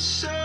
Say.